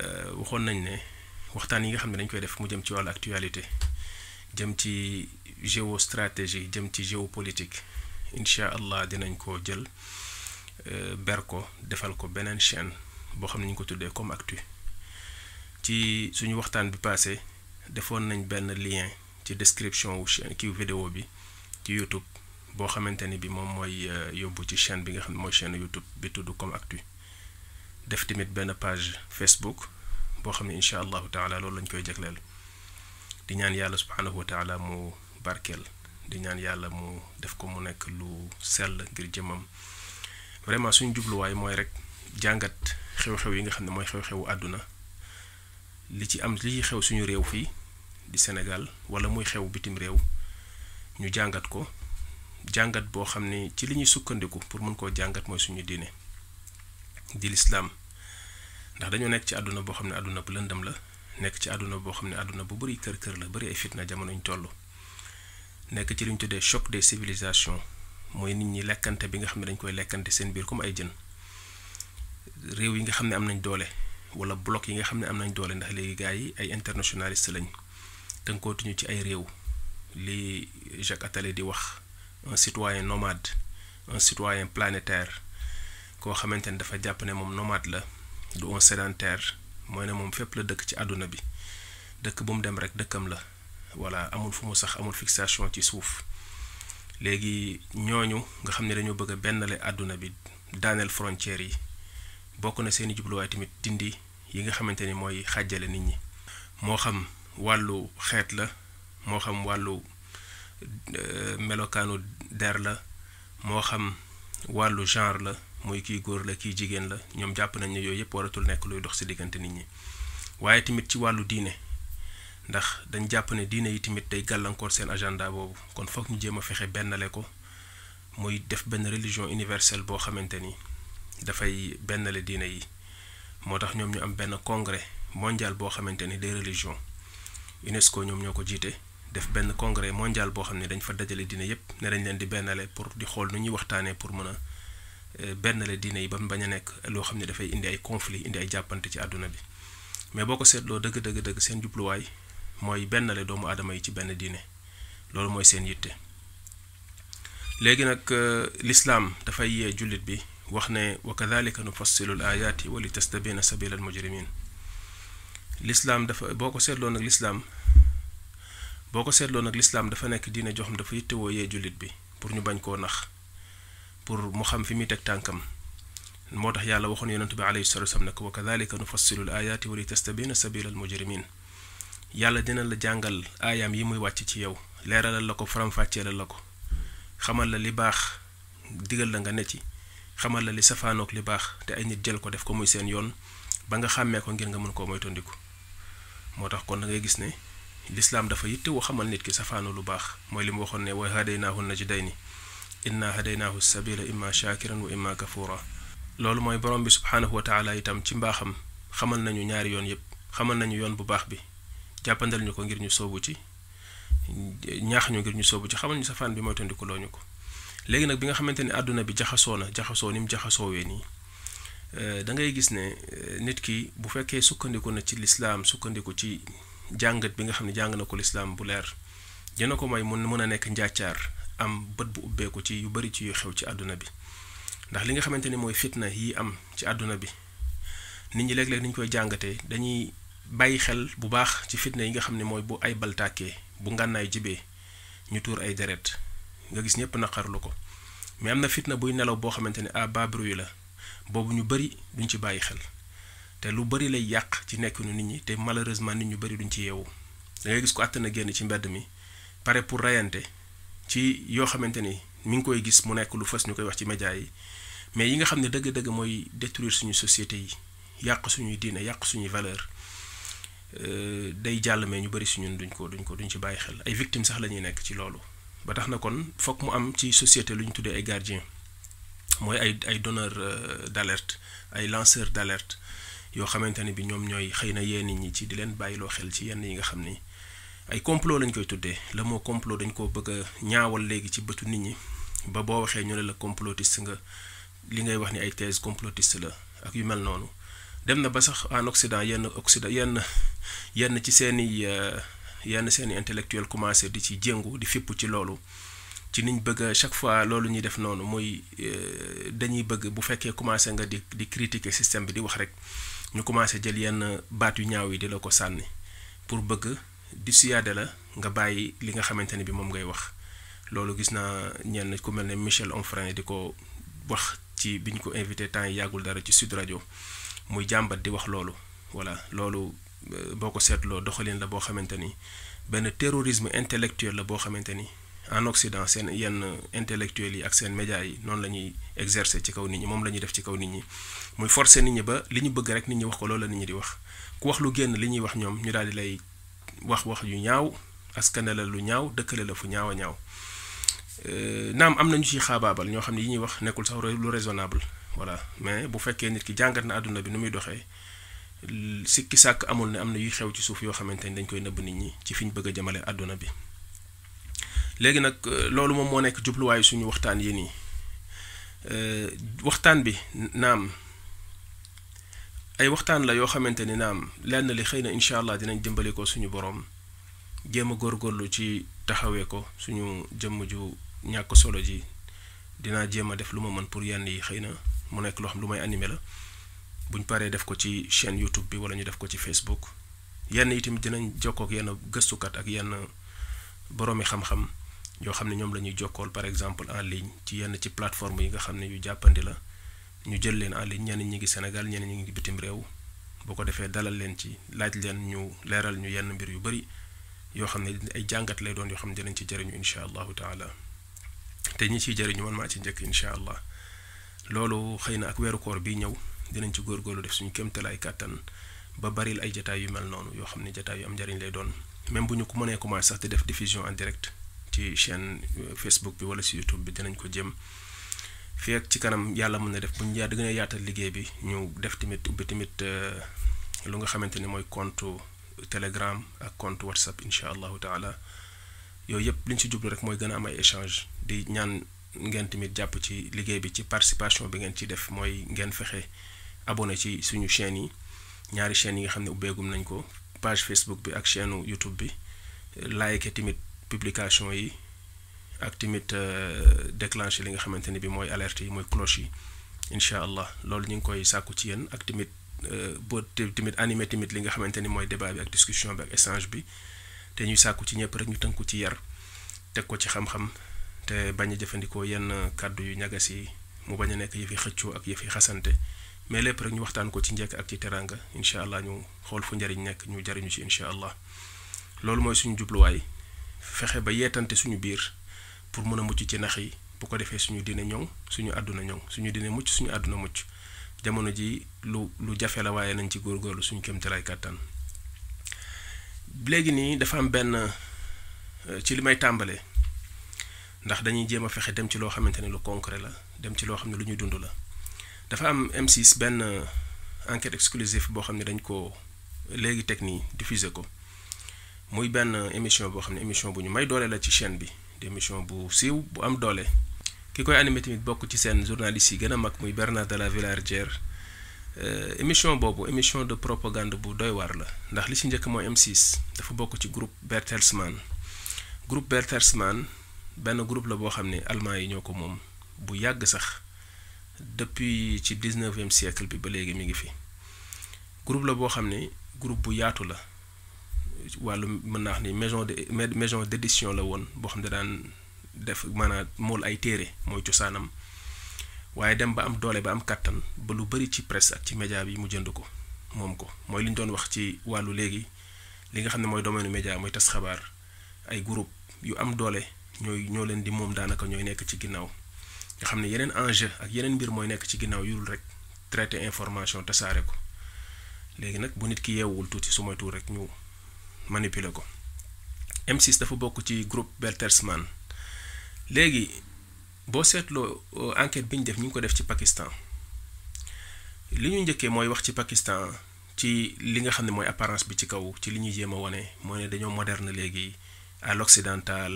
Euh, waxoon nañ ne waxtaan yi nga xam ne dañ koy def mu jëm ci wàllu actualité jëm ci géostratégie jëm ci géopolitique incha allah dinañ ko jël euh, ber ko defal ko beneen chaîne boo xam ne ñu ko tuddee comme actu ci suñu waxtaan bi passé defoon nañ benn lien ci description wu chaîne kii vidéo bi ci YouTube boo xamante ni bi moom mooy euh, yóbbu ci chaîne bi nga xam ne mooy chaîne YouTube bi tudd comme actu def tamit benn page Facebook boo xam ne incha allahu taala loolu lañ koy jagleel di ñaan yàlla subhaanahu wa taala mu barkeel di ñaan yàlla mu def ko mu nekk lu sell ngir jëmam vraiment suñ jubluwaay mooy rek jàngat xew-xew yi nga xam ne mooy xew-xewu àdduna li ci am li xew suñu réew fii di Sénégal wala muy xew bitim réew ñu jàngat ko jàngat boo xam ne ci li ñuy sukkandiku pour mën koo jàngat mooy suñu diine di lislaam ndax dañoo nekk ci àdduna boo xam ne àdduna bu lëndëm la nekk ci àdduna boo xam ne àdduna bu bëri kër kër la bëri ay fitna jamono ñu toll nekk ci li ñu tuddee choc des civilisations mooy nit ñi lekkante bi nga xam ne dañ koy lekkante seen biir comme ay jën réew yi nga xam ne am nañ doole wala bloc yi nga xam ne am nañ doole ndax léegi gars yi ay internationaliste lañ tënkootuñu ci ay réew li Jacques Attali di wax un citoyen nomade un citoyen planétaire koo xamante ne dafa jàpp ne moom nomade la du un sédentaire mooy ne moom fépp la dëkk ci àdduna bi dëkk bu mu dem rek dëkkam la voilà amul fu mu sax amul fixation ci suuf léegi ñooñu nga xam ne dañoo bëgg a bennale àdduna bi daaneel frontières yi bokk na seeni jubluwaay tamit dindi yi nga xamante ni mooy xàjjale nit ñi moo xam wàllu xeet la moo xam wàllu euh, melokaanu der la moo xam wàllu genre la muy kii góor la kii jigéen la ñoom jàpp nañ ne yooyu yëpp waratul nekk luy dox si diggante nit ñi waaye tamit ci wàllu diine ndax dañ jàpp ne diine yi tamit day gàllankoor seen agenda boobu kon foog ñu jéem a fexe bennale ko muy def benn religion universelle boo xamante ni dafay benn la diine yi moo tax ñoom ñu am benn congrès mondial boo xamante ni des religions UNESCO ñoom ñoo ko jiite def benn congrès mondial boo xam ne dañ fa dajale diine yépp ne dañ leen di bennale pour di xool nu ñuy waxtaanee pour mën a euh, bennale diine yi ba mu bañ a nekk loo xam ne dafay indi ay conflit indi ay jàppante ci àdduna bi mais boo ko seetloo dëgg dëgg dëgg seen jubluwaay mooy bennale doomu aadama yi ci benn diine loolu mooy seen yitte. léegi nag euh, lislaam dafay yee jullit bi wax ne wa kadalika nufassilu l ayaati wa li tastabina sabila al mujrimin lislaam dafa boo ko seetloo nag lislaam boo ko seetloo nag lislaam dafa nekk diine joo xam dafa yittewoo yee jullit bi pour ñu bañ koo nax pour mu xam fi muy teg tànkam moo tax yàlla waxoon yonentu bi alayhi salatu wasalam ne ko wa kadalika nufassilu l ayaati wa li tastabina sabila al mujrimin yàlla dina la jàngal aayaam yi muy wàcc ci yow leeralal la ko faramfàcceelal la ko xamal la li baax digal la nga ne ci xamal la li safaanook li baax te ay nit jël ko def ko muy seen yoon ba nga xàmmee ko ngir nga mën koo moytandiku moo tax kon da ngay gis ne lislaam dafa yittewoo xamal nit ki safaanu lu baax mooy li mu waxoon ne wa hadaynaahu najdayni inna hadaynaahu sabila imma shakiran wa imma kafura loolu mooy borom bi subhaanahu wa taala itam ci mbaaxam xamal nañu ñaari yoon yépp xamal nañu yoon bu baax bi jàppandal ñu ko ngir ñu soobu ci ñaax ñu ngir ñu soobu ci xamal ñu sa fan bi mooy tondiku loo ñu ko léegi nag bi nga xamante ni àdduna bi jaxasoo na jaxasoo ni mu jaxasoowee nii euh, da ngay gis ne euh, nit ki bu fekkee sukkandiku na ci lislaam sukkandiku ci jàngat bi nga xam ne jàng na ko lislaam bu leer dina ko may mun mën a nekk njàccaar am bët bu ubbeeku ci yu bari ci yu xew ci àdduna bi ndax li nga xamante ni mooy fitna yi am ci àdduna bi nit ñi léeg-léeg ni koy jàngatee dañuy bàyyi xel bu baax ci fitna yi nga xam ne mooy bu ay bal tàkkee bu ngànnaay jibee ñu tuur ay deret nga gis ñëpp naqarlu ko mais am na fitna buy nelaw boo xamante ne à bas bruit la boobu ñu bëri duñ ci bàyyi xel te lu bëri lay yàq ci nekkinu nit ñi te malheureusement nit ñu bëri duñ ci yeewu da ngay gis ko àtt na génn ci mbedd mi pare pour reyante ci yoo xamante ni mi ngi koy gis mu nekk lu fës ñu koy wax ci média yi mais yi nga xam ne dëgg-dëgg mooy détruire suñu société yi yàq suñuy diine yàq suñuy valeur euh, day jàll mais ñu bëri si ñun duñ ko duñ ko duñ ci bàyyi xel ay victimes sax la ñuy nekk ci loolu. ba tax na kon foog mu am ci société lu ñu tuddee ay gardien mooy ay ay donneur euh, d'alerte ay lanceur d'alerte yoo xamante ne bi ñoom ñooy xëy na yee nit ñi ci di leen bàyyiloo xel ci yenn yi nga xam ni. ay complot lañ koy tuddee le mot complot dañ ko bëgg a ñaawal léegi ci bëtu nit ñi ba boo waxee ñu ne la complotiste nga li ngay wax ni ay thèse complotiste la ak yu mel noonu dem na ba sax en Occident yenn Occident yenn yenn ci seeni euh, yenn seeni intellectuel commencé di ci jéngu di fippu ci loolu ci niñ bëgg chaque fois loolu ñuy def noonu mooy euh, dañuy bëgg bu fekkee commencé nga di di critiquer système bi di wax rek ñu commencé jël yenn baat yu ñaaw yi di la ko sànni pour bëgg di siyaade la nga bàyyi li nga xamante ne bi moom ngay wax loolu gis naa ñenn ku mel ne Michel Onfray di ko wax ci bi ñu ko invité temps yi yàggul dara ci Sud Radio muy jàmbat di wax loolu voilà loolu euh, boo ko seetloo doxalin la boo xamante ni benn terrorisme intellectuel la boo xamante ni en Occident seen yenn intellectuels yi ak seen médias yi noonu la ñuy exercer ci kaw nit ñi moom la ñuy def ci kaw nit ñi muy forcer nit ñi ba li ñu bëgg rek nit ñi wax ko loolu la nit ñi di wax ku wax lu génn li ñuy wax ñoom ñu daal di lay wax wax yu ñaaw askane la lu ñaaw dëkkale la fu ñaaw a ñaaw euh, naam am nañu ciy xaabaabal ñoo xam ne yi ñuy wax nekkul sax lu raisonnable voilà mais bu fekkee nit ki jàngat na àdduna bi nu muy doxee sikki sàkk amul ne am na yuy xew ci suuf yoo xamante ni dañ koy nëbb nit ñi ci fi ñu bëgg a jëmale àdduna bi léegi nag euh, loolu moom moo nekk jubluwaayu suñu waxtaan yi nii euh, waxtaan bi naam ay waxtaan la yoo xamante ni naam lenn li xëy na incha allah dinañ dimbali ko suñu borom jéem a góorgóorlu ci taxawee ko suñu jëmm ju ñàkk solo ji dinaa jéem a def lu ma mën pour yenn yi xëy na mu nekk loo xam lu may animé la buñ paree def ko ci chaîne YouTube bi wala ñu def ko ci Facebook yenn itam dinañ jokkoo ak yenn gëstukat ak yenn. boroomi xam-xam yoo xam ne ñoom la ñuy jokkool par exemple en ligne ci yenn ci plateforme yi nga xam ne yu jàppandi la ñu jël leen en ligne ñenn ñi ngi Sénégal ñenn ñi ngi bitim réew boo ko defee dalal leen ci laaj leen ñu leeral ñu yenn mbir yu bari yoo xam ne ay jàngat lay doon yoo xam ne dinañ ci jëriñu incha allahu taala te ñi ciy jëriñu man maa ci njëkk incha allah loolu xëy na ak weeru koor bi ñëw dinañ ci góorgóorlu def suñu kéemtalaay kàttan ba baril ay jataay yu mel noonu yoo xam ne jataay yu am njariñ lay doon même bu ñu ko mënee commencé sax di def diffusion en direct ci chaîne euh, Facebook bi wala si YouTube bi dinañ ko jëm fii ak ci kanam yàlla mën na def bu ñu yaa gën a yaatal liggéey bi ñu def tamit ubbi tamit euh, lu nga xamante ni mooy compte Telegram ak compte WhatsApp incha allahu taala yooyu yëpp li ñu si jublu rek mooy gën a am ay échange di ñaan ngeen tamit jàpp ci liggéey bi ci participation bi ngeen ci def mooy ngeen fexe abonné ci suñu chaîne yi ñaari chaîne yi nga xam ne ubbeegum nañ ko page Facebook bi ak chaîne YouTube bi like tamit publication yi ak tamit euh, déclenché li nga xamante ni bi mooy alerte yi mooy cloche yi incha allah loolu ñu ngi koy sàkku ci yéen ak tamit euh, boo tamit animé tamit li nga xamante ni mooy débat bi ak discussion bi ak échange bi te ñuy sàkku ci ñëpp rek ñu tënku ci yar teg ko ci xam-xam te bañ a jëfandikoo yenn kàddu yu ñagas yi mu bañ a nekk yëfi xëccoo ak yëfi xasante mais lépp rek ñu waxtaan ko ci njëkk ak ci teraanga incha allah ñu xool fu njariñ nekk ñu jariñu ci incha allah loolu mooy suñu jubluwaay fexe ba yeetante suñu biir pour mën a mucc ci nax yi bu ko defee suñu dina ñoŋ suñu àdduna ñoŋ suñu dina mucc suñu àdduna mucc jamono ji lu lu jafe la waaye nañ ci góorgóorlu suñu kéemtalaay kàttan léegi nii dafa am benn euh, ci li may tàmbalee ndax dañuy jéem a fexe dem ci loo xamante ne lu concret la dem ci loo xam ne lu ñuy dund la dafa am m benn euh, enquête exclusive boo xam ne dañ ko léegi teg nii diffuser ko muy benn émission boo xam ne émission bu ñu may doole la ci chaîne bi di émission bu siiw bu am doole ki koy animé tamit bokk ci seen journaliste yi gën a mag muy Bernard de la Villardière euh, émission boobu émission de propagande bu doy waar la ndax li ci njëkk mooy m dafa bokk ci groupe Bertelsmann groupe Bertelsmann benn groupe la boo xam ne allemand yi ñoo ko moom bu yàgg sax depuis ci 19e siècle bi ba léegi mi ngi fi. groupe la boo xam ne groupe bu yaatu la wàllu mën naa wax ni maison de maison d'édition la woon boo xam ne daan def maanaam mool ay téere mooy cosaanam waaye dem ba am doole ba am kàttan ba lu bari ci presse ak ci média bi mu jënd ko moom ko mooy li ñu doon wax ci wàllu léegi li nga xam ne mooy domaine média mooy tas xabaar ay groupe yu am doole ñooy ñoo leen di moom daanaka ñooy nekk ci ginnaaw nga xam ne yeneen enjeu ak yeneen mbir mooy nekk ci ginnaaw yurul rek traité information tasaare ko léegi nag bu nit ki yeewul tuuti su moytuwul rek ñu manipuler ko m dafa bokk ci groupe Bertelsmann léegi boo seetloo euh, enquête bi ñu def ñu ngi ko def ci Pakistan li ñu njëkkee mooy wax ci Pakistan ci li nga xam ne mooy apparence bi ci kaw ci li ñuy jéem a wane mooy ne dañoo moderne léegi à l'occidental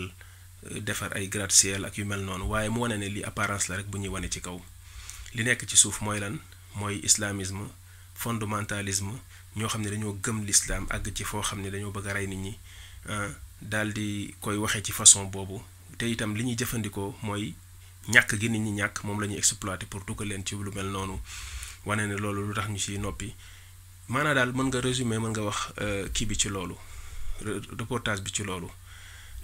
euh, defar ay gratte-ciel ak yu mel noonu waaye mu wane ne li apparence la rek bu ñuy wane ci kaw li nekk ci suuf mooy lan mooy islamisme fondamentalisme ñoo xam ne dañoo gëm l'islam àgg ci foo xam ne dañoo bëgg a rey nit ñi euh, daal di koy waxee ci façon boobu te itam li ñuy jëfandikoo mooy ñàkk gi nit ñi ñàkk moom la ñuy exploité pour dugal leen ci lu mel noonu wane ne loolu lu tax ñu siy noppi maanaa daal mën nga résumé mën nga wax euh, kii bi ci loolu reportage bi ci loolu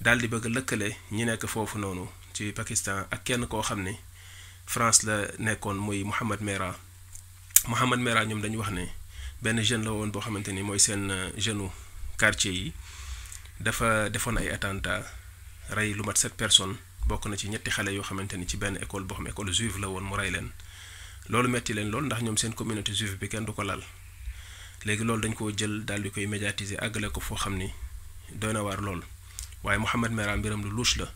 daal di bëgg lëkkale ñi nekk foofu noonu ci Pakistan ak kenn koo xam ne France la nekkoon muy Mohamed Merah Mohamed Merah ñoom dañu wax ne benn jeune la woon boo xamante ni mooy seen euh, jeune quartier yi dafa defoon ay attentat rey lu mat sept personnes bokk na ci ñetti xale yoo xamante ni ci benn école boo xam école juive la woon mu rey leen loolu metti leen lool ndax ñoom seen communauté juive bi kenn du ko laal léegi loolu dañ koo jël daal di koy médiatiser àggale ko foo xam ni doy na waar lool. waaye Mouhamed Merah mbiram lu louche la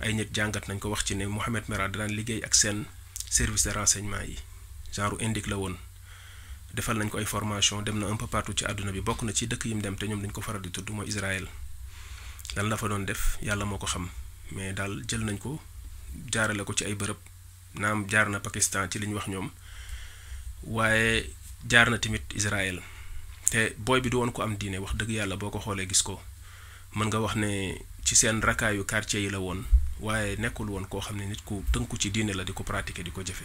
ay nit jàngat nañ ko wax ci ne Mouhamed Merah danaan liggéey ak seen service de renseignement yi genre indique la woon defal nañ ko ay formation dem na un peu partout ci àdduna bi bokk na ci dëkk yi mu dem te ñoom dañ ko faral di tudd mooy Israël lan la fa doon def yàlla moo ko xam mais daal jël nañ ko jaarale ko ci ay bërëb naam jaar na Pakistan ci li ñu wax ñoom waaye jaar na tamit Israël te booy bi du woon ko am diine wax dëgg yàlla boo ko xoolee gis ko mën nga wax ne ci seen rakkaayu quartier yi la woon waaye nekkul woon koo xam ne nit ku tënku ci diine la di ko pratiquer di ko jëfe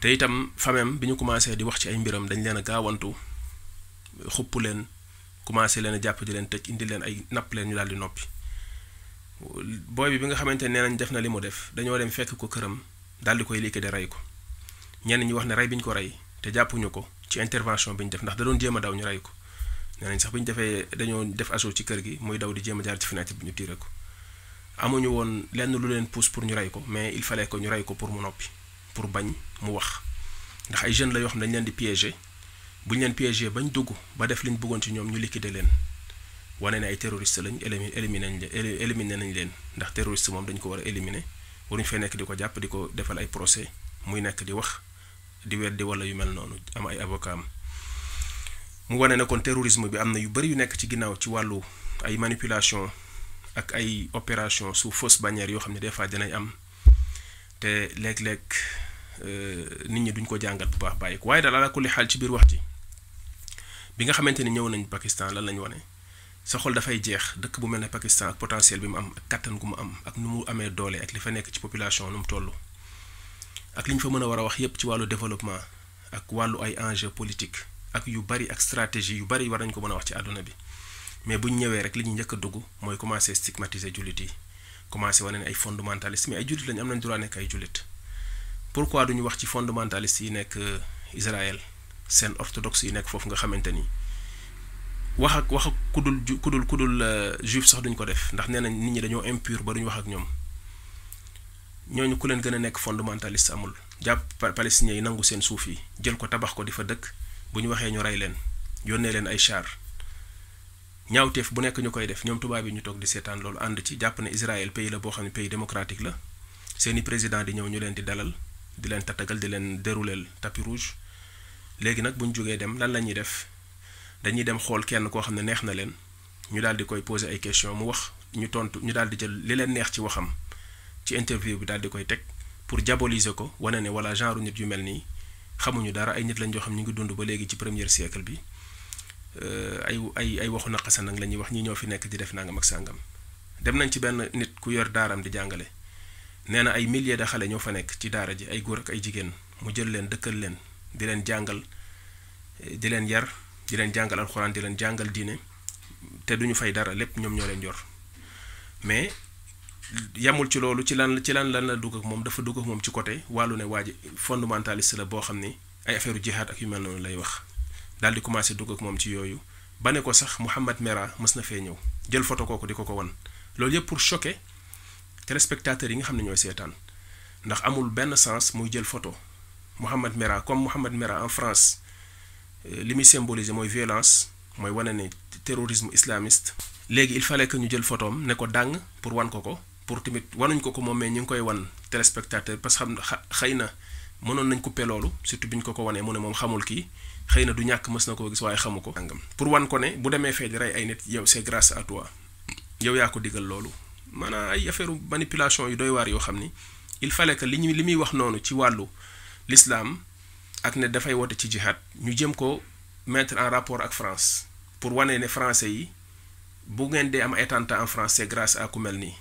te itam famem bi ñu commencé di wax ci ay mbiram dañ leen a gaawantu xupp leen commencé leen a jàpp di leen tëj indi leen ay napp leen ñu daal di noppi booy bi bi nga xamante nee nañ def na li mu def dañoo dem fekk ko këram daal di koy liquider rey ko ñenn ñi wax ne rey bi ñu ko rey te jàppuñu ko ci intervention bi ñu def ndax da doon jéem a daw ñu rey ko nee nañ sax bi ñu defee dañoo def assaut ci kër gi muy daw di jéem a jaar ci fenêtre bi ñu tiire ko amuñu woon lenn lu leen pousse pour ñu rey ko mais il fallait que ñu rey ko pour mu noppi pour bañ mu wax ndax ay jeunes la yoo xam ne dañ leen di piéger bu ñu leen piégé bañ dugg ba def liñ bëggoon ci ñoom ñu liquider leen wane ne ay terroriste lañ élimi éliminé nañ leen éliminé nañ leen ndax terroriste moom dañ ko war a éliminé waruñ fee nekk di ko jàpp di ko defal ay procès muy nekk di wax di weddi wala yu mel noonu am ay avocat am mu wane ne kon terrorisme bi am na yu bëri yu nekk ci ginnaaw ci wàllu ay manipulation ak ay opération sous fausse bannière yoo xam ne des fois dinañ am. te léeg-léeg euh, nit ñi duñ ko jàngat bu baax bàyyi ko waaye daal ala kulli xaal ci biir wax ji bi nga xamante ni ñëw nañ Pakistan lan lañ wane sa xol dafay jeex dëkk bu mel ne Pakistan ak potentiel bi mu am ak kattan gu mu am ak nu mu amee doole ak li fa nekk ci population nu mu toll ak li ñu fa mën a war a wax yépp ci wàllu développement. ak wàllu ay enjeu politique ak yu bari ak stratégie yu bari war nañ ko mën a wax ci àdduna bi mais bu ñu ñëwee rek li ñu njëkk a dugg mooy commencé stigmatiser jullit yi commencé wane ne ay fondamentaliste mais ay jullit lañu am nañ droit nekk ay jullit pourquoi duñu wax ci fondamentaliste yi nekk euh, Israël seen orthodoxe yi nekk foofu nga xamante ni wax ak wax ak ku dul ju ku dul ku dul euh, juif sax duñ ko def ndax nee nañ nit ñi dañoo impur ba duñ wax ak ñoom. ñooñu ku leen gën a nekk fondamentaliste amul jàpp palestiniens yi nangu seen suuf yi jël ko tabax ko di fa dëkk bu ñu waxee ñu rey leen yónnee leen ay char ñaawteef bu nekk ñu koy def ñoom tubaab yi ñu toog di seetaan loolu ànd ci jàpp ne Israël pays la boo xam ne pays démocratique la seeni président di ñëw ñu leen di dalal di leen tatagal di leen dérouleel tapis rouge léegi nag bu ñu jógee dem lan la ñuy def dañuy dem xool kenn koo xam ne neex na leen ñu daal di koy poser ay question mu wax ñu tontu ñu daal di jël li leen neex ci waxam ci interview bi daal di koy teg pour diaboliser ko wane ne wala genre nit yu mel nii xamuñu dara ay nit lañ joo xam ñu ngi dund ba léegi ci premier siècle bi euh, ay ay ay waxu naqasa nag la ñuy wax ñi ñoo fi nekk di def nangam ak sàngam dem nañ ci benn nit ku yor daaram di jàngale nee na ay milliers de xale ñoo fa nekk ci daara ji ay góor ak ay jigéen mu jël leen dëkkal leen di leen jàngal di leen yar di leen jàngal alxuraan di leen jàngal diine te duñu fay dara lépp ñoom ñoo leen yor mais yamul ci loolu ci lan ci lan lan la dugg ak moom dafa dugg ak moom ci côté wàllu ne waa ji fondamentaliste la boo xam ni ay affaire u jihaad ak yu mel noonu lay wax daal di commencé dugg ak moom ci yooyu ba ne ko sax Mouhamad Mera mës na fee ñëw jël photo kooku di ko ko wan loolu yëpp pour choquer téléspectateurs yi nga xam ne ñooy seetaan ndax amul benn sens muy jël photo Mohamed Merah comme Mohamed Merah en France euh, li muy symboliser mooy violence mooy wane ne terrorisme islamiste. léegi il fallait que ñu jël photoom ne ko dàng pour wan ko ko pour tamit wanuñ ko ko moom mais ñu ngi koy wan téléspectateur parce que xam xëy na mënoon nañ couper loolu surtout bi ñu ko ko wanee mu ne moom xamul kii. xëy na du ñàkk mës na koo gis waaye xamu ko. pour wan ko ne bu demee fee di rey ay nit yow c'est grâce à toi. yow yaa ko digal loolu maanaam ay affaire manipulation yu doy waar yoo xam ni il fallait que li ñu li muy wax noonu ci wàllu l'islam ak ne dafay woote ci jihad ñu jëm ko mettre en rapport ak France pour wane ne français yi bu ngeen dee am ay attentat en France c'est grâce à ku mel nii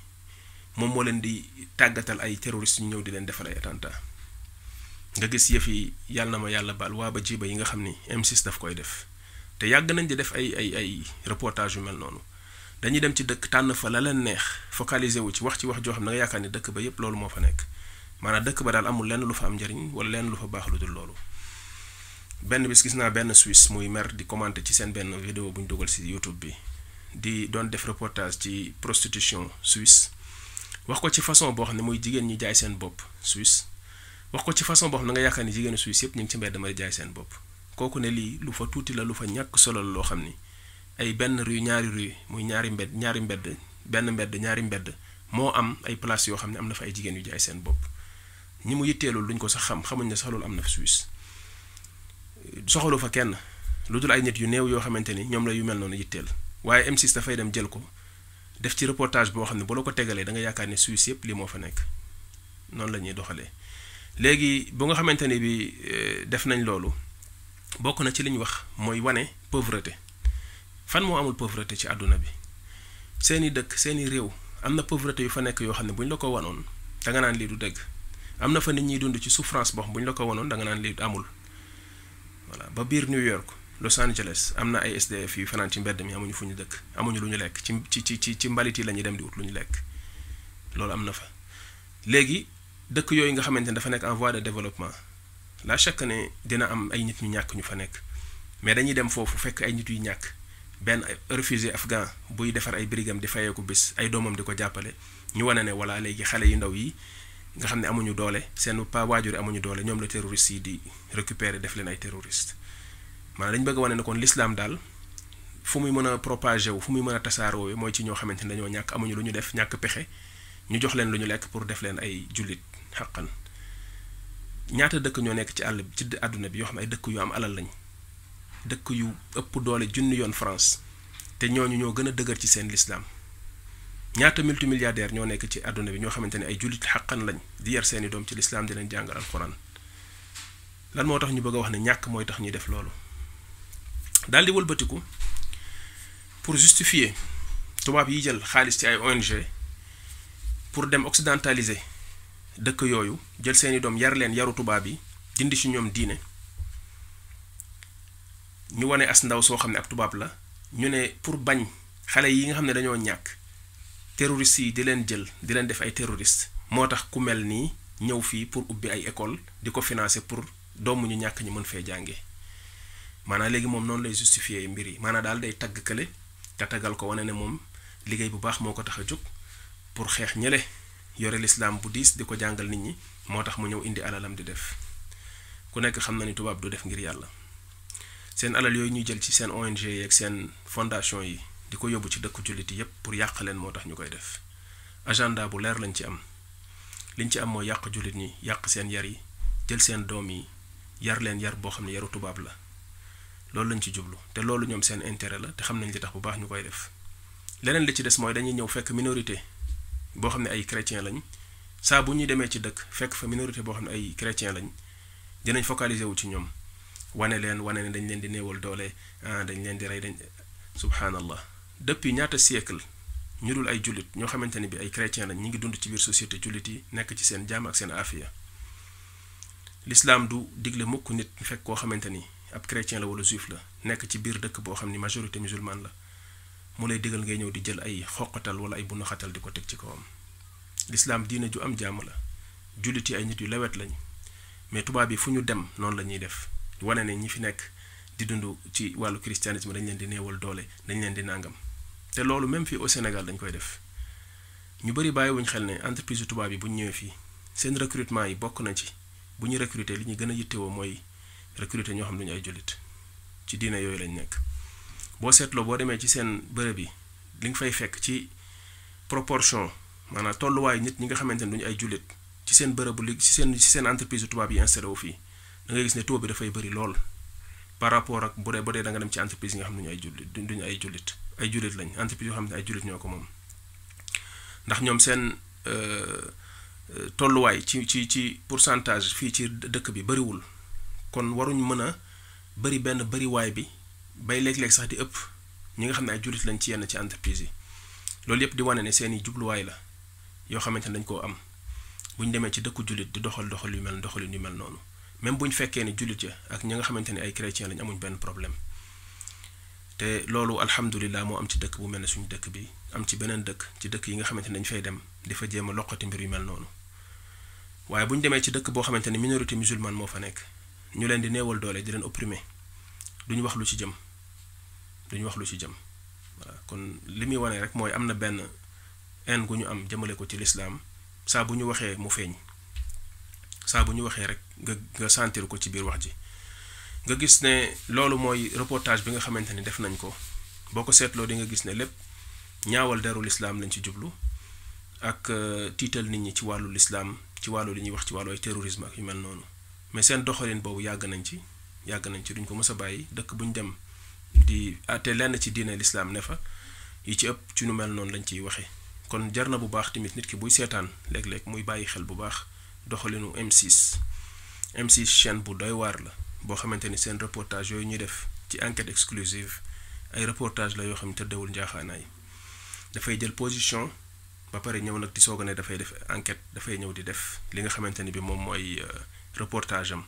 moom moo leen di tàggatal ay terroristes ñu ñëw di leen defal ay attentat nga gis yëf yi yàlla na ma yàlla baal waa ba jiba yi nga xam ni M6 daf koy def te yàgg nañ di def ay ay ay reportage yu mel noonu dañuy dem ci dëkk tànn fa la leen neex focaliser wu ci wax ci wax joo xam ne nga yaakaar ni dëkk ba yépp loolu moo fa nekk maanaam dëkk ba daal amul lenn lu fa am njariñ wala lenn lu fa baax lu dul loolu benn bis gis naa benn Suisse muy mer di commenter ci seen benn vidéo bu ñu dugal si YouTube bi di doon def reportage ci prostitution Suisse wax ko ci façon boo xam ne muy jigéen ñi jaay seen bopp Suisse wax ko ci façon boo xam ne nga yaakaar ni jigéenu Suisse yépp ñu ngi ci mbedd ma di jaay seen bopp kooku ne lii lu fa tuuti la lu fa ñàkk solo la loo xam ni ay benn rue ñaari rue muy ñaari mbedd ñaari mbedd benn mbedd ñaari mbedd moo am ay place yoo xam ne am na fa ay jigéen yu jaay seen bopp ñi mu yitteelul duñ ko sax xam xamuñ ne sax loolu am na fa Suisse soxalu fa kenn lu dul ay nit yu néew yoo xamante ni ñoom la yu mel noonu yitteel waaye m dafay dem jël ko def ci reportage boo xam ne bu la ko tegalee da nga yaakaar ne Suisse yëpp lii moo fa nekk. noonu la ñuy doxalee léegi bu nga xamante ni bi euh, def nañ loolu bokk na ci li ñu wax mooy wane pauvreté fan moo amul pauvreté ci àdduna bi seeni dëkk seeni réew am na pauvreté yu fa nekk yoo xam ne bu ñu la ko wanoon da nga naan lii du dëgg am na fa nit ñuy dund ci souffrance boo xam bu ñu la ko wanoon da nga naan lii amul voilà ba biir New York Los Angeles am na ay SDF yu fanaan ci mbedd mi amuñu fu ñu dëkk amuñu lu ñu lekk ci ci ci ci mbalit yi la ñuy dem di wut lu ñu lekk loolu am na fa. léegi dëkk yooyu nga xamante ne dafa nekk en voie de développement la chaque ne dina am ay nit ñu ñàkk ñu fa nekk mais dañuy dem foofu fekk ay nit yu ñàkk benn réfugié afghan buy defar ay birigam di fayeeku bis ay doomam di ko jàppale ñu wane ne wala léegi xale yu ndaw yi nga xam ne amuñu doole seen pa waajur yi amuñu doole ñoom la terroriste yi di récupérer def leen ay terroriste maanaam dañu bëgg wane ne kon l'islam daal fu muy mën a propager wu fu muy mën a tasaaroo mooy ci ñoo xamante ne dañoo ñàkk amuñu lu ñu def ñàkk pexe ñu jox leen lu ñu lekk pour def leen ay jullit xaqan ñaata dëkk ñoo nekk ci àll bi ci àdduna bi yoo xam ne ay dëkk yu am alal lañ dëkk yu ëpp doole junni yoon France te ñooñu ñoo gën a dëgër ci seen lislaam ñaata multimilliardaire ñoo nekk ci àdduna bi ñoo xamante ne ay jullit xaqan lañ di yar seeni doom ci lislaam di leen jàngal alxuraan lan moo tax ñu bëgg a wax ne ñàkk mooy tax ñuy def loolu daal di wëlbatiku pour justifier tubaab yi jël xaalis ci ay ONG pour dem occidentaliser dëkk yooyu jël seeni doom yar leen yaru tubaab yi dindi ci ñoom diine ñu wane as ndaw soo xam ne ak tubaab la ñu ne pour bañ xale yi nga xam ne dañoo ñàkk terroristes yi di leen jël di leen def ay terroristes moo tax ku mel nii ñëw fii pour ubbi ay école di ko financer pour doomu ñu ñàkk ñu mën fee jàngee maanaam léegi moom noonu lay justifier mbir yi maanaam daal day tagg kële te taggal ko wane ne moom liggéey bu baax moo ko tax a jóg pour xeex ñële yore lislaam bu diis di ko jàngal nit ñi moo tax mu ñëw indi alalam di def ku nekk xam na ni tubaab du def ngir yàlla seen alal yooyu ñuy jël ci seen ONG yi ak seen fondation yi di ko yóbbu ci dëkku jullit yépp pour yàq leen moo tax ñu koy def agenda bu leer lañ ci am liñ ci am mooy yàq jullit ñi yàq seen yar yi jël seen doom yi yar leen yar boo xam ne yaru tubaab la loolu lañ ci jublu te loolu ñoom seen intérêt la te xam nañ li tax bu baax ñu koy def leneen li ci des mooy dañuy ñëw fekk minorité boo xam ne ay chrétien lañ saa bu ñuy demee ci dëkk fekk fa minorité boo xam ne ay chrétien lañ dinañ focaliser wu ci ñoom wane leen wane ne dañ leen di néewal doole ah, dañ leen di rey dañ subhanallah depuis ñaata siècle ñu dul ay jullit ñoo xamante ni bi ay chrétien lañ ñu ngi dund ci biir société jullit yi nekk ci seen jaam ak seen afiya l'islam du digle mukk nit ñu fekk koo xamante ni ab chrétien la wala juif la nekk ci biir dëkk boo xam ni majorité musulmane la mu lay digal ngay ñëw di jël ay xoqatal wala ay bunaxatal di ko teg ci kawam l'islam diina ju am jàmm la jullit yi ay nit yu lawet lañ mais tubaab yi fu ñu dem noonu la ñuy def wane ne ñi fi nekk di dund ci wàllu christianisme dañ leen di néewal doole dañ leen di nàngam te loolu même fii au Sénégal dañ koy def ñu bëri bàyyiwuñ xel ne entreprise tubaab yi bu ñu ñëwee fii seen recrutement yi bokk na ci bu ñu recruter li ñu gën a yittewoo mooy recruter ñoo xam ne ñu ay jullit ci diine yooyu lañ nekk boo seetloo boo demee ci seen bërëb yi li nga fay fekk ci proportion maanaam tolluwaayu nit ñi nga xamante ne duñu ay jullit ci seen bërëbu li ci seen ci seen entreprise tubaab yi installé wu fii da ngay gis ne taux bi dafay bëri lool par rapport ak bu dee bu dee da nga dem ci entreprise yi nga xam ne duñu ay jullit duñu ay jullit ay jullit lañ entreprise yoo xam ne ay jullit ñoo ko moom ndax ñoom seen tolluwaay ci ci ci pourcentage fii ci dëkk bi bëriwul kon waruñ mën a bëri benn bëriwaay bi bay léeg-léeg sax di ëpp ñi nga xam ne ay jullit lañ ci yenn ci entreprise yi loolu yëpp di wane ne seeni jubluwaay la yoo xamante ne dañ koo am bu ñu demee ci dëkku jullit di doxal doxal yu mel doxalin yu mel noonu même bu ñu fekkee ne jullit ya ak ñi nga xamante ne ay chrétien lañ amuñ benn problème te loolu alhamdulilah moo am ci dëkk bu mel ne suñu dëkk bi am ci beneen dëkk ci dëkk yi nga xamante ne dañ fay dem di fa jéem a loqati mbir yu mel noonu waaye bu ñu demee ci dëkk boo xamante ne minorité musulmane moo fa nekk ñu leen di néewal doole di leen opprimer duñu wax lu ci jëm duñu wax lu ci jëm voilà kon li muy wane rek mooy am na benn. en gu ñu am jëmale ko ci lislaam saa bu ñu waxee mu feeñ saa bu ñu waxee rek nga nga sentir ko ci biir wax ji nga gis ne loolu mooy reportage bi nga xamante ni def nañ ko boo ko seetloo di nga gis ne lépp ñaawal deru lislaam lañ ci jublu ak euh, tiital nit ñi ci wàllu lislaam ci wàllu li ñuy wax ci wàllu ay terrorisme ak yu mel noonu mais seen doxalin boobu yàgg nañ ci yàgg nañ ci duñ ko mës a bàyyi dëkk bu ñu dem di àtte lenn ci diine lislaam ne fa yi ci ëpp ci nu mel noonu lañ ciy waxee kon jar na bu baax tamit nit ki buy seetaan léeg-léeg muy bàyyi xel bu baax doxalinu M6 M6 chaîne bu doy waar la boo xamante ni seen reportage yooyu ñuy def ci enquête exclusive ay reportage la yoo xam ne tëddewul njaaxaanaay dafay jël position ba pare ñëw nag di soog a ne dafay def enquête dafay ñëw di def li nga xamante ni bi moom mooy euh, reportage am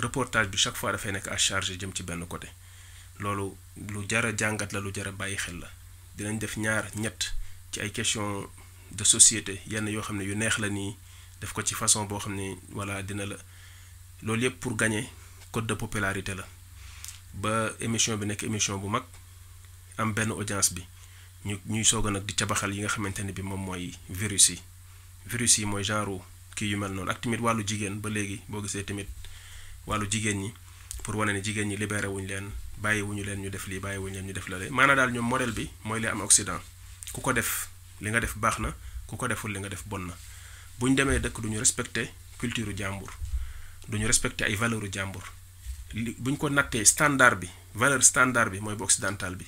reportage bi chaque fois dafay nekk à charge jëm ci benn côté loolu lu jar a jàngat la lu jar a bàyyi xel la dinañ def ñaar ñett ci ay question de société yenn yoo xam ne yu neex la nii def ko ci façon boo xam ne voilà dina la loolu yëpp pour gagner code de popularité la ba émission bi nekk émission bu mag am benn audience bi ñu ñuy soog a nag di cabaxal yi nga xamante ne bi moom mooy virus yi virus yi mooy genre kii yu mel noonu ak tamit wàllu jigéen ba léegi boo gisee tamit wàllu jigéen ñi pour wane ne jigéen ñi libéré wuñu leen bàyyi wuñu leen ñu def lii bàyyi wuñu leen ñu def lale maanaam daal ñoom modèle bi mooy li am Occident ku ko def li nga def baax na ku ko deful li nga def bon na bu ñu demee dëkk du ñu respecté culture jàmbur du ñu respecté ay valeur jàmbur li bu ñu ko nattee standard bi valeur standard bi mooy bu occidental bi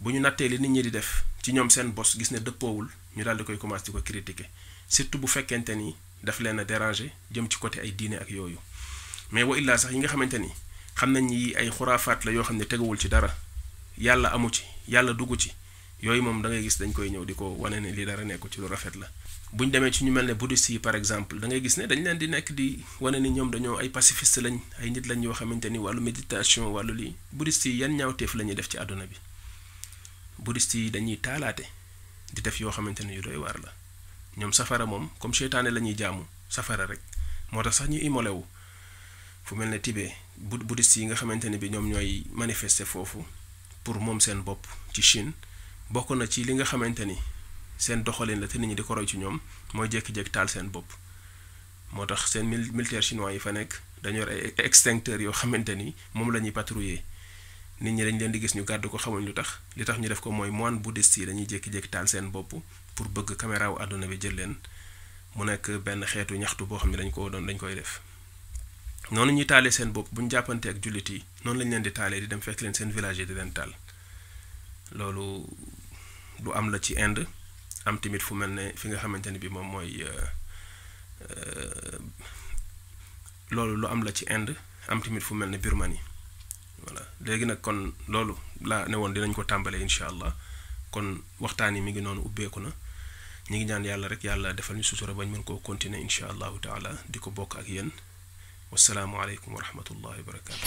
bu ñu nattee li nit ñi di def ci ñoom seen bos gis ne dëppoowul ñu daal di koy commencé di ko critiquer surtout bu fekkente ni daf leen a déranger jëm ci côté ay diine ak yooyu mais wa illaa sax yi nga xamante ni xam nañ ni ay xuraafaat la yoo xam ne teguwul ci dara yàlla amu ci yàlla dugg ci yooyu moom da ngay gis dañ koy ñëw di ko wane ne lii dara nekku ci lu rafet la bu ñu demee ci ñu mel ne bouddhiste yi par exemple da ngay gis ne dañ leen di nekk di wane ni ñoom dañoo ay pacifiste lañ ay nit lañ yoo xamante ni wàllu méditation wàllu lii buddhiste yi yan ñaawteef la ñuy def ci àdduna bi buddhiste yi dañuy taalaate di def yoo xamante ne yu doy waar la ñoom safara moom comme seytaane la ñuy jaamu safara rek moo tax sax ñu immolé wu fu mel ne Tibet bu buddhiste yi nga xamante ne bi ñoom ñooy manifester foofu pour moom seen bopp ci Chine bokk na ci li nga xamante ni seen doxalin la te nit ñi di ko roy ci ñoom mooy jékki-jékki taal seen bopp moo tax seen militaire chinois yi fa nekk dañu yor ay extincteurs yoo xamante ni moom la ñuy patrouiller nit ñi dañ leen di gis ñu gàddu ko xamuñ lu tax li tax ñu def ko mooy moine bouddhiste yi dañuy jékki-jékki taal seen bopp pour bëgg caméra wu àdduna bi jël leen mu nekk benn xeetu ñaxtu boo xam ne dañ ko doon dañ koy def. noonu ñuy taalee seen bopp bu ñu jàppante ak jullit yi noonu lañ leen di taalee di dem fekk leen seen village yi di leen taal. loolu lu am la ci Inde am tamit fu mel ne fi nga xamante ne bi moom mooy euh, euh, loolu lu am la ci Inde am tamit fu mel ne Birmanie voilà léegi nag kon loolu laa ne woon dinañ ko tàmbalee incha allah kon waxtaan yi mi ngi noonu ubbeeku na ñu ngi ñaan yàlla rek yàlla defal ñu sutura bañ mën koo continuer incha allahu taala di ko bokk ak yéen. wasalaamu aleykum wa rahmatullahi wa barakaatu